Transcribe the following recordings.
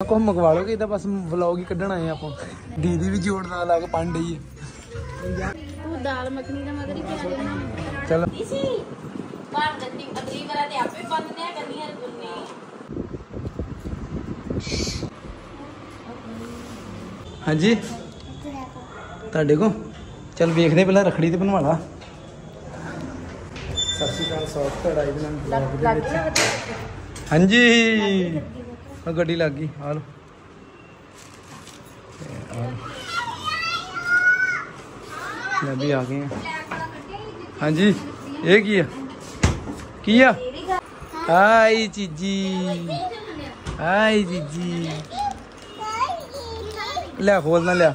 ਕੁਝ ਮੰਗਵਾ ਲਓਗੇ ਇਹਦਾ ਬਸ ਵਲੌਗ ਹੀ ਕੱਢਣ ਆਏ ਆਪਾਂ। ਦੀਦੀ ਵੀ ਜੋੜ ਨਾਲ ਲਾ ਕੇ ਪੰਡ ਹੈ। ਤੂੰ ਦਾਲ ਮੱਖਣੀ ਦਾ ਮਗਰ ਹੀ ਪਿਆ ਦੇਣਾ ਚਲ। ਇਸੀ ਬਾਹਰ ਗੱਡੀ ਅਗਲੀ ਵਾਰ ਤੇ ਆਪੇ ਬੰਦ ਨੇ ਕਰਨੀ ਹਰ ਗੁੰਨੇ ਹਾਂਜੀ? ਤੁਹਾਡੇ ਕੋ ਚਲ ਵੇਖਦੇ ਪਹਿਲਾਂ ਰਖੜੀ ਤੇ ਬਣਵਾ ਲਾ। ਸਤਿ ਸ਼੍ਰੀ ਅਕਾਲ ਸੌਫਟ ਇਹਦੇ ਨਾਲ ਹਾਂਜੀ। ਆ ਗੱਡੀ ਲੱਗ ਗਈ, ਆ ਲੋ ਮੈਂ ਵੀ ਆ ਗਏ ਆ ਹਾਂਜੀ, ਇਹ ਕੀ ਆ? ਕੀ ਆ? ਹਾਈ ਚੀਜੀ। ਹਾਈ ਚੀਜੀ। ਲੈ ਖੋਲ ਨਾ ਲਿਆ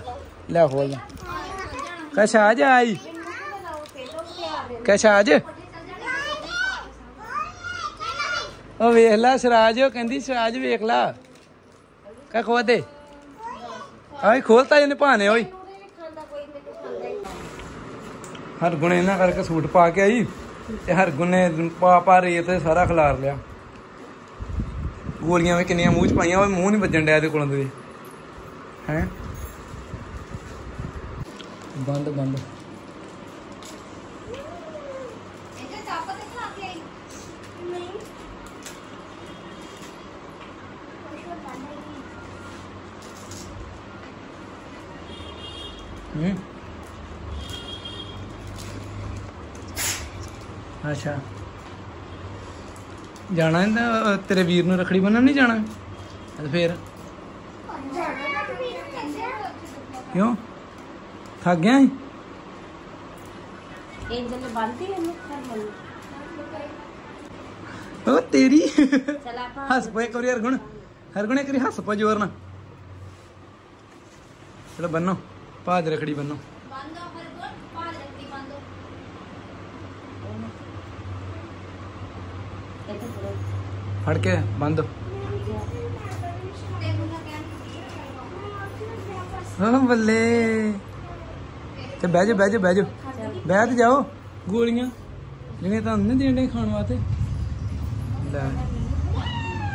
ਲੈ ਖੋਲ ਨਾ। ਕਸ਼ਾ ਆ ਜਾ ਆਈ। ਕਸ਼ਾ ਆ ਜਾ ਉਹ ਵੇਖ ਲੈ ਸਰਾਜ, ਉਹ ਕਹਿੰਦੀ ਸਰਾਜ ਵੇਖ ਲੈ। ਕਾ ਖੋ ਦੇ। ਆਈ ਖੋਲਤਾ ਇਹਨੇ ਭਾਣੇ ਓਏ। ਹਰ ਗੁਣੇ ਇਹਨਾਂ ਕਰਕੇ ਸੂਟ ਪਾ ਕੇ ਆਈ ਤੇ ਹਰ ਗੁਣੇ ਪਾ ਪਾ ਰੇਤ ਤੇ ਸਾਰਾ ਖਿਲਾਰ ਲਿਆ। ਗੋਲੀਆਂ ਵੀ ਕਿੰਨੀਆਂ ਮੂੰਹ ਚ ਪਾਈਆਂ, ਉਹ ਮੂੰਹ ਨਹੀਂ ਵੱਜਣ ਡਿਆ ਇਹਦੇ ਕੋਲੋਂ ਦੇ ਹੈ? ਬੰਦ ਬੰਦ। ਹੂੰ। ਅੱਛਾ। ਜਾਣਾ ਇਹਦਾ ਤੇਰੇ ਵੀਰ ਨੂੰ ਰਖੜੀ ਬੰਨਣ ਨਹੀਂ ਜਾਣਾ? ਤੇ ਫੇਰ? ਕਿਉਂ? ਥੱਕ ਗਿਆ ਸੀ? ਐਂਜਲ ਬੰਦੀ ਇਹਨੂੰ? ਕਰ ਉਹ ਤੇਰੀ। ਹੱਸ ਪਏ ਇੱਕ ਵਾਰੀ ਹਰਗੁਣ। ਹਰਗੁਣ ਇੱਕ ਵਾਰੀ ਹੱਸ ਪਾ ਜ਼ੋਰ ਨਾਲ। ਚਲੋ ਬੰਨੋ ਭਾਜ ਰਖੜੀ ਬੰਨੋ ਬੰਦ ਕੋਲ ਬੰਦ ਫੜੋ ਕੇ ਬੰਦ। ਹਾਂ ਬੱਲੇ। ਤੇ ਬਹਿ ਜਾ ਬਹਿ ਜਾ ਬਹਿ ਜਾ ਬਹਿ ਤੇ ਜਾਓ। ਗੋਲੀਆਂ। ਜਿਵੇਂ ਤੁਹਾਨੂੰ ਨਹੀਂ ਦੇਣੇ ਖਾਣ ਵਾਸਤੇ। ਲੈ।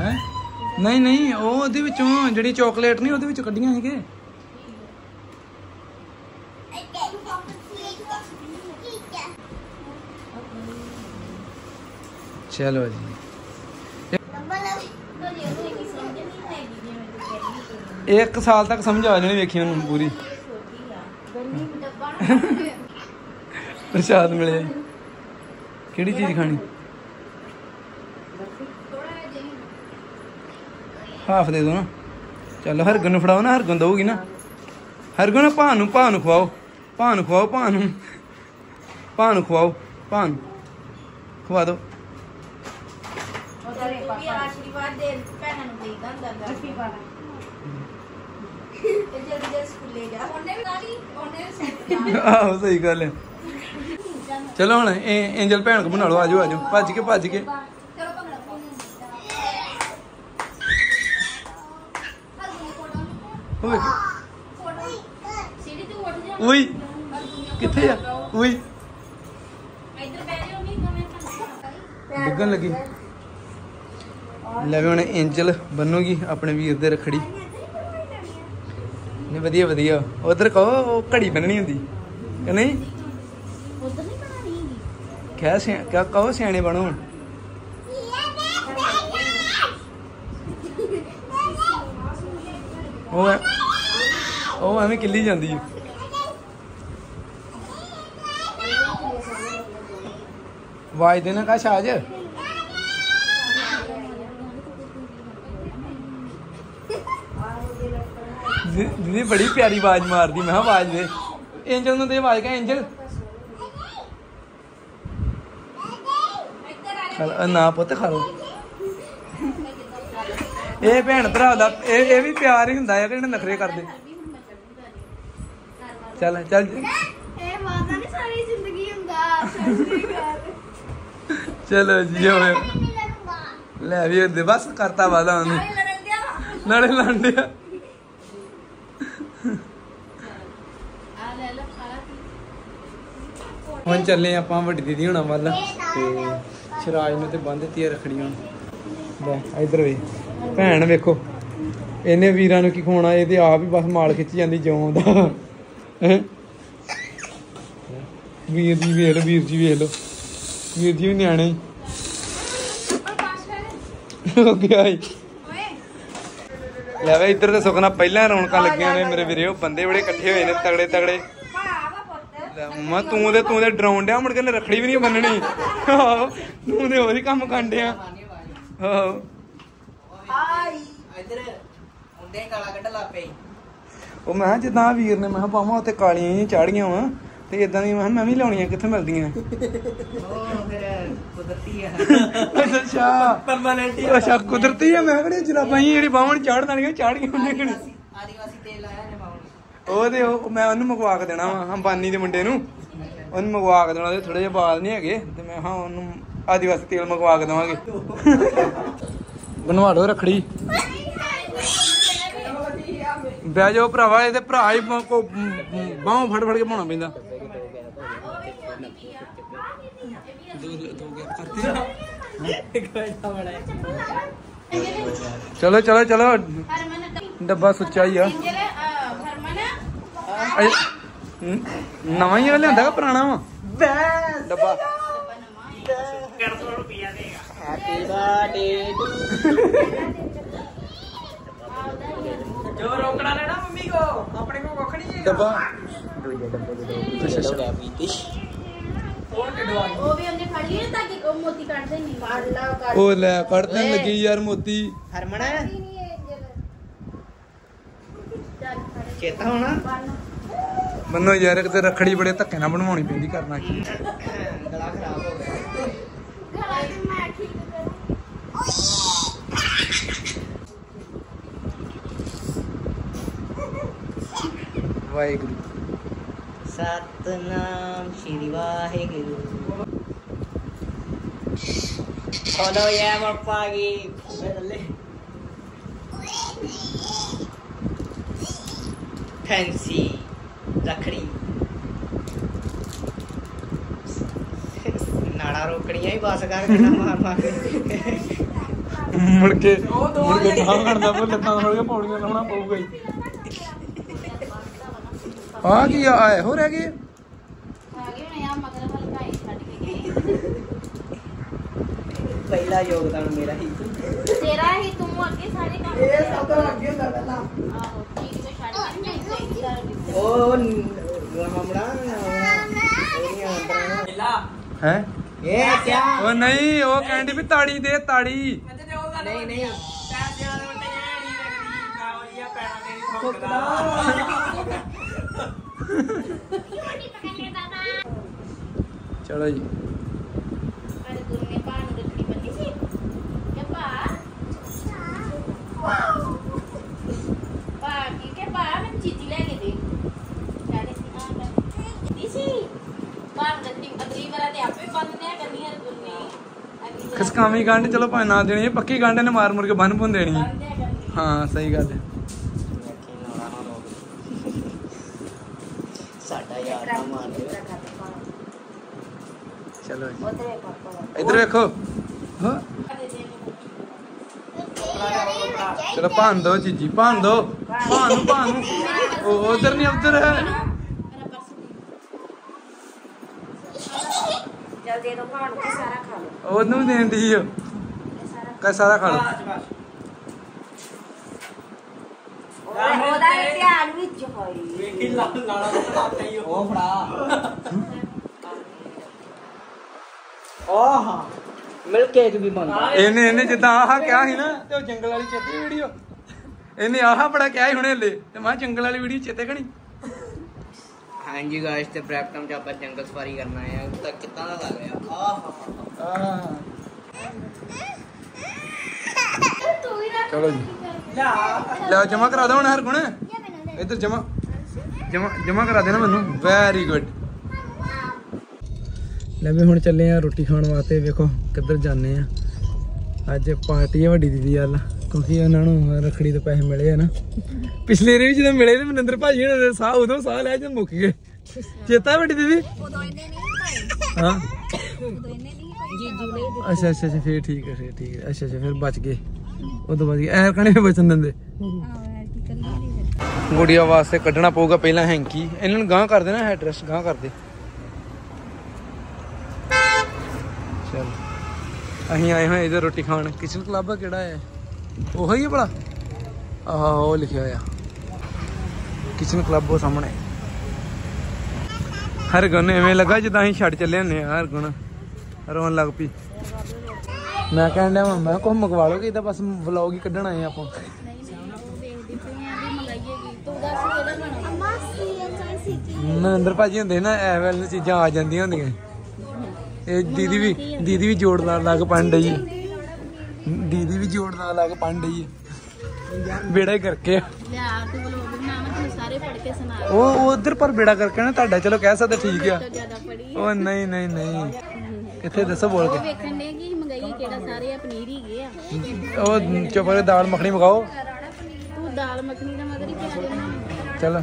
ਹੈ? ਨਹੀਂ ਨਹੀਂ ਉਹ ਉਹਦੇ ਵਿੱਚੋਂ ਜਿਹੜੀ ਚਾਕਲੇਟ ਨਹੀਂ ਉਹਦੇ ਵਿੱਚੋਂ ਕੱਢੀਆਂ ਸੀਗੇ ਚਲੋ ਜੀ। ਇੱਕ ਸਾਲ ਤੱਕ ਸਮਝ ਆ ਜਾਣੀ ਵੇਖੀ ਉਹਨੂੰ ਪੂਰੀ। ਪ੍ਰਸ਼ਾਦ ਮਿਲਿਆ ਜੀ। ਕਿਹੜੀ ਚੀਜ਼ ਖਾਣੀ? ਹਾਫ ਦੇ ਦੋ ਨਾ। ਚੱਲ ਹਰਗੁਣ ਨੂੰ ਫੜਾਓ ਨਾ, ਹਰਗੁਣ ਦਊਗੀ ਨਾ। ਹਰਗੁਣ ਭਾਣ ਨੂੰ ਭਾਂ ਨੂੰ ਖਵਾਓ। ਭਾਂ ਨੂੰ ਖਵਾਓ ਭਾਂ ਨੂੰ। ਭਾਂ ਨੂੰ ਖਵਾਓ ਭਾਂ ਨੂੰ ਖਵਾ ਦਿਓ ਵੀ ਆਸ਼ੀਰਵਾਦ ਦੇ ਭੈਣਾਂ ਨੂੰ ਦੇਈਦਾ ਹੁੰਦਾ ਗਾ ਅੱਛੀ ਬਾਤ ਇਹ ਜਲਦੀ ਜਲਦੀ ਸਕੂਲੇ ਜਾ ਉਹਨੇ ਵੀ ਕਾਲੀ ਉਹਨੇ ਵੀ ਸੈੱਟ ਆਹੋ ਸਹੀ ਗੱਲ ਹੈ। ਚਲੋ ਹੁਣ ਇਹ ਐਂਜਲ ਭੈਣ ਕੋ ਬਣਾ ਲਓ ਆਜੋ ਆਜੋ। ਭੱਜ ਕੇ ਭੱਜ ਕੇ। ਚਲੋ ਭੰਗੜਾ ਓਏ। ਸੀੜੀ ਤੇ ਉੱਠ ਜਾ। ਓਏ। ਕਿੱਥੇ ਆ? ਓਏ ਇੱਧਰ ਬਹਿ ਜਾਓ ਨਹੀਂ ਕਮੈਂ ਡਿੱਗਣ ਲੱਗੀ। ਲੈ ਹੁਣ ਐਂਜਲ ਬੰਨੂਗੀ ਆਪਣੇ ਵੀਰ ਦੇ ਰਖੜੀ। ਨਹੀਂ ਵਧੀਆ ਵਧੀਆ। ਉਧਰ ਕਹੋ ਉਹ ਘੜੀ ਬੰਨਣੀ ਹੁੰਦੀ। ਕਿ ਨਹੀਂ? ਉਧਰ ਨਹੀਂ ਬਣਾਣੀ ਕਹਿ ਸਿਆ ਕਿਆ ਕਹੋ ਸਿਆਣੇ ਬਣੋ ਹੁਣ। ਉਹ ਉਹ ਐਵੇਂ ਕਿੱਲੀ ਜਾਂਦੀ ਹੈ ਆਵਾਜ਼ ਦੇਣਾ ਕਾ ਸ਼ਾਜ ਦੀਦੀ ਬੜੀ ਪਿਆਰੀ ਆਵਾਜ਼ ਮਾਰਦੀ ਮੈਂ ਕਿਹਾ ਆਵਾਜ਼ ਦੇ। ਐਂਜਲ ਨੂੰ ਦੇ ਆਵਾਜ਼ ਕਾ ਐਂਜਲ ਚਲ ਨਾ ਪੁੱਤ ਖਾ ਲੋ। ਇਹ ਭੈਣ ਭਰਾ ਦਾ ਇਹ ਇਹ ਵੀ ਪਿਆਰ ਹੀ ਹੁੰਦਾ ਹੈ ਕਿ ਜਿਹੜੇ ਨਖਰੇ ਕਰਦੇ। ਚੱਲ ਚੱਲ ਇਹ ਵਾਦਾ ਨਹੀਂ ਸਾਰੀ ਜ਼ਿੰਦਗੀ ਹੁੰਦਾ ਚਲੋ ਜੀ ਹੋਵੇ ਲੈ ਵੀ ਦੇ ਬਸ ਕਰਤਾ ਵਾਦਾ ਉਹਨੇ। ਨਾਲੇ ਲੰਡਿਆ ਆ ਲੈ ਲੈ ਖਾਲਾ ਹੁਣ ਚੱਲੇ ਆਪਾਂ ਵੱਡੀ ਦੀਦੀ ਹੋਣਾ ਵੱਲ। ਤੇ ਸ਼ਰਾਜ ਨੂੰ ਤੇ ਬੰਨ ਦਿੱਤੀ ਹੈ ਰਖੜੀਆਂ ਲੈ ਇਧਰ ਵੇ। ਭੈਣ ਵੇਖੋ, ਇਹਨੇ ਵੀਰਾਂ ਨੂੰ ਕੀ ਖਵਾਉਣਾ? ਇਹਦੇ ਆਪ ਹੀ ਬਸ ਮਾਲ ਖਿੱਚੀ ਜਾਂਦੀ ਜਿਉਂ ਦਾ। ਵੀਰ ਜੀ ਵੇਖ ਲੋ ਵੀਰ ਜੀ ਵੇਖ ਲੋ ਵੀਰ ਜੀ ਵੀ ਨਿਆਣੇ ਹੋ ਗਿਆ ਈ। ਲੈ ਵੇ, ਇੱਧਰ ਤੇ ਸੁਖਣਾ ਪਹਿਲਾਂ ਰੌਣਕਾਂ ਲੱਗੀਆਂ ਨੇ ਮੇਰੇ ਵੀਰੇ ਉਹ ਬੰਦੇ ਬੜੇ ਇਕੱਠੇ ਹੋਏ ਨੇ ਤਗੜੇ ਤਗੜੇ ਮੈਂ ਤੂੰ ਤੇ ਤੂੰ ਤੇ ਡਰਾਉਣ ਡਿਆ ਮੁੜ ਕੇ ਨੇ ਰੱਖੜੀ ਵੀ ਨਹੀਂ ਬੰਨਣੀ। ਤੂੰ ਤੇ ਹੋਰ ਹੀ ਕੰਮ ਕਾਂਡਿਆ ਆਹੋ। ਇੱਧਰ ਮੁੰਡੇ ਕਾਲਾ ਕੱਢ ਲਾ ਪਈ ਉਹ ਮੈਂ ਜਿੱਦਾਂ ਵੀਰ ਨੇ ਮੈਂ ਪਾਵਾਂ ਉੱਤੇ ਕਾਲੀਆਂ ਜਿਹੀਆਂ ਚਾੜੀਆਂ ਵਾ ਤੇ ਇਦਾਂ ਦੀ ਮੈਂ ਮੈਂ ਵੀ ਲਾਉਣੀਆਂ ਕਿੱਥੇ ਮਿਲਦੀਆਂ? ਉਹ ਫਿਰ ਕੁਦਰਤੀ ਆ। ਅੱਛਾ। ਪਰਮਾਨੈਂਟ ਅੱਛਾ ਕੁਦਰਤੀ ਆ ਮੈਂ ਕਿਹੜੀ ਜਰਾਬਾਂ ਹੀ ਜਿਹੜੀ ਬਾਹਣ ਚਾੜ ਦੇਣੀਆਂ ਚਾੜੀਆਂ ਹੁੰਦੀਆਂ ਕਿਹੜੀ ਆਦੀਵਾਸੀ ਤੇਲ ਆਇਆ। ਉਹ ਤੇ ਉਹ ਮੈਂ ਉਹਨੂੰ ਮੰਗਵਾ ਕੇ ਦੇਣਾ ਵਾ, ਅੰਬਾਨੀ ਦੇ ਮੁੰਡੇ ਨੂੰ। ਉਹਨੂੰ ਮੰਗਵਾ ਕੇ ਦੇਣਾ, ਉਹਦੇ ਥੋੜੇ ਜਿਹੇ ਵਾਲ ਨਹੀਂ ਹੈਗੇ। ਤੇ ਮੈਂ ਹਾਂ ਉਹਨੂੰ ਆਦੀਵਾਸੀ ਤੇਲ ਮੰਗਵਾ ਕੇ ਦੇਵਾਂਗੇ। ਬਣਵਾ ਲਓ ਰਖੜੀ। ਬਹਿ ਜਾਓ ਭਰਾਵਾ, ਇਹਦੇ ਭਰਾ ਹੀ ਕੋ ਬਾਹੋਂ ਫੜ ਫੜ ਕੇ ਪਾਉਣਾ ਪੈਂਦਾ। ਚਲੋ ਚਲੋ ਚਲੋ। ਡੱਬਾ ਸੁੱਚਾ ਹੀ ਆ ਇੰਜਲ ਹਰਮਨ ਅਜੇ ਨ- ਨਵਾਂ ਹੀ ਲਿਆਂਦਾ ਕਿ ਪੁਰਾਣਾ ਵਾ? ਡੱਬਾ। ਹੈਪੀ ਬਰਥਡੇ ਜੋ ਰੋਕਣਾ ਲੈਣਾ ਮੰਮੀ ਕੋ ਆਪਣੇ ਕੋ ਕੁੱਖ ਨਹੀਂ ਡੱਬਾ। ਦੂਜੇ ਡੱਬੇ ਦੇ ਅੱਛਾ, ਅੱਛਾ। ਦੋ ਪੀਤੀ ਉਹ ਵੀ ਉਹਨੇ ਫੜ ਲਈ ਤਾਂ ਕਿ ਉਹ ਮੋਤੀ ਕੱਢ ਦੇਣੀ। ਕੱਢ ਲਾ ਉਹ ਲੈ ਕੱਢ ਦੇਣ ਲੱਗੀ ਯਾਰ ਮੋਤੀ। ਫੜ ਚੇਤਾ ਹੋਣਾ? ਮੰਨੋ ਯਾਰ ਕਿਤੇ ਰਖੜੀ ਬੜੇ ਧੱਕੇ ਨਾਲ ਬਣਵਾਉਣੀ ਪੈਂਦੀ ਕਰਨਾ ਕੀ? ਗਲਾ ਖਰਾਬ ਹੋ ਗਿਆ ਘਰਾਂ ਮੈਂ ਠੀਕ ਕਰਾਂ ਵਾਹਿਗੁਰੂ। ਸਤਨਾਮ ਸ਼੍ਰੀ ਵਾਹਿਗੁਰੂ। ਬੋਲੋ ਯਾ ਮਪਾਗੀ ਬਦਲੇ ਫੈਂਸੀ ਰਖੜੀ ਨਾੜਾ ਰੋਕਣੀਆਂ ਹੀ ਬਸ ਕਰ ਕਿੰਨਾ ਮਾਰ ਮਾਰ ਕੇ। ਮੁੜ ਕੇ ਮੁੜ ਕੇ ਬਾਹਰ ਖੜਦਾ ਪੋ ਲੱਤਾਂ ਫੜ ਕੇ ਪੌੜੀਆਂ ਲਾਉਣਾ ਪਊਗਾ ਹੀ। ਆ ਕੀ ਆਏ ਹੋ ਰਹਿ ਗਏ ਆ ਗਏ ਹੁਣ ਆ ਮਗਰ ਹਲਕਾਈ ਛੱਡ ਕੇ ਗਏ? ਪਹਿਲਾ ਯੋਗਦਾਨ ਮੇਰਾ ਹੀ। ਤੇਰਾ ਹੀ ਤੂੰ ਅੱਗੇ ਸਾਰੇ ਕੰਮ ਇਹ ਸਭ ਤੋਂ ਅੱਗੇ ਹੁੰਦਾ ਪਹਿਲਾਂ। ਆਹੋ ਠੀਕ ਤੇ ਛੱਡ ਕੇ ਨਹੀਂ ਨਹੀਂ ਆਉਂਦਾ ਹੈ ਇਹ ਕਿਆ ਉਹ ਨਹੀਂ ਉਹ ਕਹਿੰਦੀ ਵੀ ਤਾੜੀ ਦੇ ਤਾੜੀ ਨਹੀਂ ਨਹੀਂ ਚਲੋ ਜੀ ਅਰੇ ਪਾਣ ਬੰਨੀ ਸੀ ਕਿ ਪਾ ਪਾ ਕੀ ਕਿ ਪਾ ਮੈਂ ਚੀਜ਼ੀ ਲੈ ਕੇ ਦੇ ਕਹਿੰਦੇ ਸੀ ਆ ਕਰ ਦੀ ਸੀ ਪਾਣ ਰੱਖੜੀ ਅਗਲੀ ਵਾਰ ਤੇ ਆਪੇ ਬੰਨਦੇ ਆ ਕੰਨੀਆਂ ਗੁਰੂ ਨੇ ਅਗਲੀ ਵਾਰ ਖਸਕਾਵੀ ਗੰਢ ਚਲੋ ਭਾਵੇਂ ਨਾ ਦੇਣੀ ਹੈ, ਪੱਕੀ ਗੰਢ ਨੇ ਮਾਰ ਮੁਰ ਕੇ ਬੰਨ ਪੁੰਨ ਦੇਣੀ ਹੈ। ਸਹੀ ਗੱਲ ਹੈ ਸਾਡਾ ਯਾਰ ਨਾ ਮਾਰ ਚਲੋ ਇੱਧਰ ਵੇਖੋ। ਚਲੋ ਭਾਂ ਦੋ ਚੀਜੀ ਭਾਂ ਦੋ। ਭਾਂ ਨੂੰ ਭਾਂ ਨੂੰ। ਉਹ ਉਧਰ ਨਹੀਂ ਉਧਰ। ਹੈ ਮੇਰਾ ਪਰਸ ਦੇ ਦੋ ਭਾਣ ਸਾਰਾ ਖਾ ਲਓ? ਉਹਨੂੰ ਦੇਣ ਦੀ ਓ ਕਾ ਸਾਰਾ ਖਾ ਲਓ। ਉਹਦਾ ਵੀ ਧਿਆਨ ਵਿੱਚ ਹੋਈ ਉਹ ਫੜਾ। ਆਹਾ ਮਿਲਕ ਕੇਕ ਵੀ ਬਣਦਾ ਇਹਨੇ ਇਹਨੇ ਜਿੱਦਾਂ ਆਹ ਕਿਹਾ ਸੀ ਨਾ ਤੇ ਉਹ ਜੰਗਲ ਵਾਲੀ ਚੇਤੇ ਵੀਡੀਓ। ਇਹਨੇ ਆਹ ਬੜਾ ਕਿਹਾ ਸੀ ਹੁਣੇ ਹਲੇ। ਤੇ ਮੈਂ ਕਿਹਾ ਜੰਗਲ ਵਾਲੀ ਵੀਡੀਓ ਚੇਤੇ ਕਣੀ ਹਾਂਜੀ ਗਾਇਸ ਤੇ ਬ੍ਰੈਕਟਮ ਚ ਆਪਾਂ ਜੰਗਲ ਸਫਾਰੀ ਕਰਨਾ ਹੈ ਤਾਂ ਕਿੱਦਾਂ ਦਾ ਲੱਗ ਰਿਹਾ? ਆਹ ਚਲੋ ਜੀ। ਲੈ ਜਮਾ ਕਰਾ ਦੋ ਹੁਣ ਹਰ ਗੁਣ। ਇੱਧਰ ਜਮਾ ਜਮਾ ਜਮਾ ਕਰਾ ਦੇਣਾ ਮੈਨੂੰ। ਵੈਰੀ ਗੁੱਡ ਲੈ ਵੀ ਹੁਣ ਚੱਲੇ ਆ ਰੋਟੀ ਖਾਣ ਵਾਸਤੇ। ਵੇਖੋ ਕਿੱਧਰ ਜਾਂਦੇ ਆ। ਅੱਜ ਪਾਰਟੀ ਹੈ ਵੱਡੀ ਦੀਦੀ ਵੱਲ। ਕਿਉਂਕਿ ਉਹਨਾਂ ਨੂੰ ਰਖੜੀ ਤੋਂ ਪੈਸੇ ਮਿਲੇ ਆ ਨਾ। ਪਿਛਲੇ ਰੇ ਵੀ ਜਦੋਂ ਮਿਲੇ ਤੇ ਮਨਿੰਦਰ ਭਾਜੀ ਉਹਨਾਂ ਦੇ ਸਾਹ ਉਦੋਂ ਸਾਹ ਲਿਆ ਜਦੋਂ ਮੁੱਕ ਗਏ। ਚੇਤਾ ਹੈ ਵੱਡੀ ਦੀਦੀ? ਹਾਂ। ਅੱਛਾ ਅੱਛਾ ਅੱਛਾ ਫੇਰ ਠੀਕ ਹੈ ਫੇਰ ਠੀਕ ਹੈ। ਅੱਛਾ ਅੱਛਾ ਫਿਰ ਬਚ ਗਏ। ਉਹ ਤੋਂ ਬਾਅਦ ਐਰ ਕਣੇ ਬਚਨ ਦਿੰਦੇ। ਗੁੜੀਆ ਵਾਸਤੇ ਕੱਢਣਾ ਪਊਗਾ ਪਹਿਲਾਂ ਹੈਂਕੀ। ਇਹਨਾਂ ਨੂੰ ਗਾਂ ਕਰ ਦੇਣਾ ਐਡਰੈਸ ਗਾਂ ਕਰ ਦੇ। ਚਲ। ਅਸੀਂ ਆਏ ਹੋਏ ਇਧਰ ਰੋਟੀ ਖਾਣ। ਕਿਚਨ ਕਲੱਬ ਕਿਹੜਾ ਹੈ? ਉਹ ਹੀ ਹੈ ਭਲਾ? ਆਹ ਲਿਖਿਆ ਹੋਇਆ। ਕਿਚਨ ਕਲੱਬ ਉਹ ਸਾਹਮਣੇ। ਹਰ ਐਵੇਂ ਲੱਗਾ ਜਿੱਦਾਂ ਅਸੀਂ ਛੱਡ ਚੱਲੇ ਹੁੰਨੇ ਆ ਹਰ ਰੋਣ ਲੱਗ ਪਈ। ਮੈਂ ਕਹਿਣ ਡਿਆ ਮੈਂ ਕੁਝ ਮੰਗਵਾ ਲਓ ਕਿ ਬਸ ਵਲੌਗ ਹੀ ਕੱਢਣ ਆਏ ਆਪਾਂ। ਨਰਿੰਦਰ ਭਾਜੀ ਹੁੰਦੇ ਨਾ ਐ ਵੇਲੇ ਚੀਜ਼ਾਂ ਆ ਜਾਂਦੀਆਂ ਹੁੰਦੀਆਂ। ਇਹ ਦੀਦੀ ਵੀ ਦੀਦੀ ਵੀ ਜੋੜ ਲਾ ਲੱਗ ਪੰਡ ਜੀ ਦੀਦੀ ਵੀ ਜੋੜ ਲਾ ਲੱਗ ਪੰਡ ਜੀ ਬੇੜਾ ਹੀ ਕਰਕੇ ਲਿਆ ਤੇ ਬਲੋਗ ਬਣਾਵਾਂ ਤੇ ਸਾਰੇ ਪੜ ਕੇ ਸੁਣਾ ਉਹ ਉਧਰ ਪਰ ਬੇੜਾ ਕਰਕੇ ਨਾ ਤੁਹਾਡਾ ਚਲੋ ਕਹਿ ਸਕਦੇ ਠੀਕ ਆ। ਉਹ ਨਹੀਂ ਨਹੀਂ ਨਹੀਂ। ਕਿੱਥੇ ਦੱਸੋ ਬੋਲ ਕੇ। ਵੇਖਣ ਦੇ ਕਿ ਮੰਗਾਈਏ ਕਿਹੜਾ ਸਾਰੇ ਆ ਪਨੀਰ ਹੀ ਗਏ ਆ। ਉਹ ਚੁੱਪ ਕਰਕੇ ਦਾਲ ਮੱਖਣੀ ਮਗਾਓ। ਤੂੰ ਦਾਲ ਮੱਖਣੀ ਦਾ ਮਗਰ ਹੀ ਚਲ।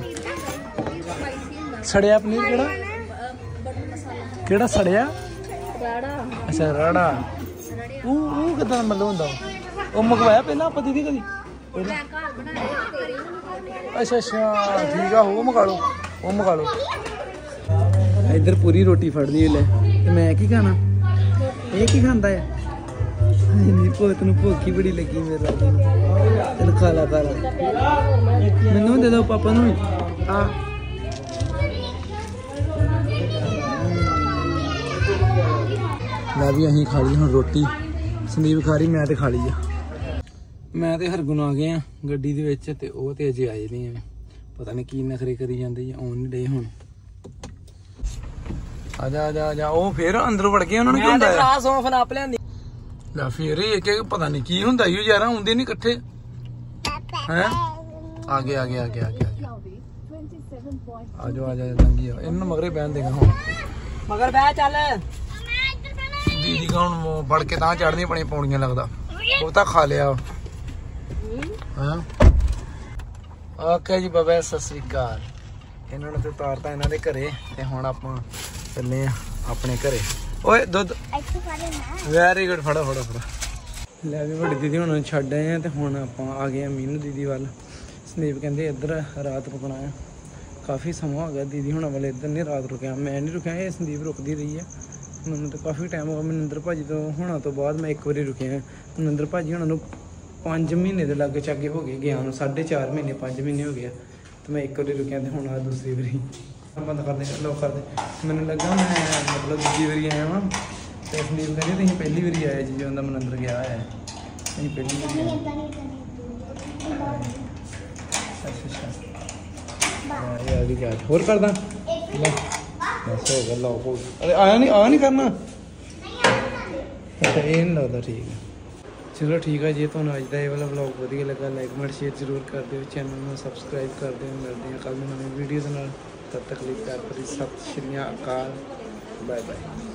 ਸੜਿਆ ਪਨੀਰ ਕਿਹੜਾ? ਕਿਹੜਾ ਸੜਿਆ? ਰਾੜਾ। ਅੱਛਾ ਰਾੜਾ। ਉਹ ਉਹ ਕਿਦਾਂ ਮਤਲਬ ਹੁੰਦਾ? ਉਹ ਮੰਗਵਾਇਆ ਪਹਿਲਾਂ ਆਪਾਂ ਦੀਦੀ ਕਦੀ? ਅੱਛਾ ਅੱਛਾ, ਠੀਕ ਆ, ਉਹ ਮੰਗਾ ਲਓ, ਉਹ ਮੰਗਾ ਲਓ। ਇੱਧਰ ਪੂਰੀ ਰੋਟੀ ਫੜਦੀ ਲੈ। ਤੇ ਮੈਂ ਕੀ ਖਾਣਾ? ਇਹ ਕੀ ਖਾਂਦਾ ਹੈ? ਹਾਏ ਨੀ ਨੂੰ ਭੁੱਖ ਹੀ ਬੜੀ ਲੱਗੀ ਮੇਰੇ ਰਾਜੇ ਨੂੰ ਚਲ ਖਾ ਲਾ ਖਾ ਲਾ। ਮੈਨੂੰ ਦੇ ਦਿਓ ਪਾਪਾ ਨੂੰ ਆ। ਲੈ ਵੀ ਅਸੀਂ ਖਾ ਲਈ ਹੁਣ ਰੋਟੀ। ਸੰਦੀਪ ਖਾ ਰਹੀ ਮੈਂ ਤੇ ਖਾ ਲਈ ਆ। ਮੈਂ ਤੇ ਹਰਗੁਣ ਆ ਗਏ ਆ ਗੱਡੀ ਦੇ ਵਿੱਚ ਤੇ ਉਹ ਤੇ ਅਜੇ ਆਏ ਨਹੀਂ ਆ। ਪਤਾ ਨਹੀਂ ਕੀ ਨਖਰੇ ਕਰੀ ਜਾਂਦੇ ਆ ਆਉਣ ਨਹੀਂ ਡੇ ਹੁਣ। ਆ ਜਾ ਆ ਜਾ ਆ ਜਾ। ਉਹ ਫੇਰ ਅੰਦਰ ਵੜ ਗਏ ਉਹਨਾਂ ਨੂੰ ਕੀ ਹੁੰਦਾ ਹੈ ਨਾਪ ਲੈ ਫੇਰ ਇਹ ਪਤਾ ਨਹੀਂ ਕੀ ਹੁੰਦਾ ਯੋ ਯਾਰਾ ਹੁੰਦੇ ਨਹੀਂ ਇਕੱਠੇ। ਹੈ? ਆ ਗਏ ਆ ਗਏ ਆ ਗਏ ਆ ਗਏ ਆ ਜਾ ਲੰਗੀ ਆ ਇਹਨਾਂ ਮਗਰੇ ਬਹਿਣ ਦੇਗਾ ਹੁਣ। ਮਗਰ ਬਹਿ ਚੱਲ। ਦੀਦੀ ਕਾ ਹੁਣ ਵੜ ਕੇ ਤਾਂ ਚੜਨੀ ਪਣੀ ਪੌੜੀਆਂ ਲੱਗਦਾ। ਉਹ ਤਾਂ ਖਾ ਲਿਆ। ਹਾਂ? ਓਕੇ ਜੀ ਬਾਬਾ ਸਤਿ ਸ੍ਰੀ ਅਕਾਲ। ਇਹਨਾਂ ਨੂੰ ਤੇ ਉਤਾਰਤਾ ਇਹਨਾਂ ਦੇ ਘਰੇ ਤੇ ਹੁਣ ਆਪਾਂ ਚੱਲੇ ਆ ਆਪਣੇ ਘਰੇ। ਓਏ ਦੁੱਧ। ਵੈਰੀ ਗੁੱਡ ਫੜੋ ਫੜੋ ਫੜੋ। ਲੈ ਵੀ ਵੱਡੀ ਦੀਦੀ ਹੁਣ ਛੱਡ ਆਏ ਆ ਤੇ ਹੁਣ ਆਪਾਂ ਆ ਗਏ ਆ ਮੀਨੂ ਦੀਦੀ ਵੱਲ। ਸੰਦੀਪ ਕਹਿੰਦੇ ਇੱਧਰ ਰਾਤ ਰੁਕਣਾ ਆ। ਕਾਫੀ ਸਮਾਂ ਹੋ ਗਿਆ ਦੀਦੀ ਹੁਣਾਂ ਵੱਲ ਇੱਧਰ ਨਹੀਂ ਰਾਤ ਰੁਕਿਆ। ਮੈਂ ਨਹੀਂ ਰੁਕਿਆ ਇਹ ਸੰਦੀਪ ਰੁਕਦੀ ਰਹੀ ਆ। ਮੈਨੂੰ ਤਾਂ ਕਾਫੀ ਟਾਈਮ ਹੋ ਗਿਆ ਮਨਿੰਦਰ ਭਾਜੀ ਤੋਂ ਹੁਣਾਂ ਤੋਂ ਬਾਅਦ ਮੈਂ ਇੱਕ ਵਾਰੀ ਰੁਕਿਆ। ਮਨਿੰਦਰ ਭਾਜੀ ਹੁਣਾਂ ਨੂੰ 5 ਮਹੀਨੇ ਦੇ ਲਾਗੇ ਚਾਗੇ ਹੋ ਗਏ ਗਿਆ ਨੂੰ 4.5 ਮਹੀਨੇ 5 ਮਹੀਨੇ ਹੋ ਗਿਆ ਤੇ ਮੈਂ ਇੱਕ ਵਾਰੀ ਰੁਕਿਆ ਤੇ ਹੁਣ ਆ ਦੂਸਰੀ ਵਾਰੀ। ਬੰਦ ਕਰ ਦੇ ਲੋਕ ਕਰ ਦੇ ਮੈਨੂੰ ਲੱਗਾ ਮੈਂ ਮਤਲਬ ਦੂਜੀ ਵਾਰੀ ਆਇਆ ਵਾਂ। ਤੇ ਸੰਦੀਪ ਕਹਿੰਦੇ ਤੁਸੀਂ ਪਹਿਲੀ ਵਾਰੀ ਆਏ ਜੀ ਜਦੋਂ ਦਾ ਮਨਿੰਦਰ ਗਿਆ ਹੋਇਆ ਹੈ। ਅਸੀਂ ਪਹਿਲੀ ਵਾਰੀ ਆਏ ਅੱਛਾ ਅੱਛਾ। ਯਾਰ ਦੀ ਗੱਲ ਹੋਰ ਕਰਦਾ? ਲੈ। ਬਸ ਹੋ ਗਿਆ ਲਓ ਹੋ ਅਰੇ ਆਇਆ ਨਹੀਂ ਕਰਨਾ? ਅੱਛਾ ਇਹ ਨਹੀਂ ਲੱਗਦਾ ਠੀਕ ਹੈ। ਚਲੋ ਠੀਕ ਹੈ ਜੇ ਤੁਹਾਨੂੰ ਅੱਜ ਦਾ ਇਹ ਵਾਲਾ ਵਲੌਗ ਵਧੀਆ ਲੱਗਾ ਲਾਈਕ ਕਮੈਂਟ ਸ਼ੇਅਰ ਜ਼ਰੂਰ ਕਰ ਦਿਓ ਚੈਨਲ ਨੂੰ ਸਬਸਕ੍ਰਾਈਬ ਕਰ ਦਿਓ ਮਿਲਦੇ ਹਾਂ ਕੱਲ ਨੂੰ ਨਵੀਂ ਵੀਡੀਓ ਦੇ ਨਾਲ। ਤਦ ਤੱਕ ਲਈ ਪਿਆਰ ਭਰੀ ਸਤਿ ਸ਼੍ਰੀ ਅਕਾਲ ਬਾਏ ਬਾਏ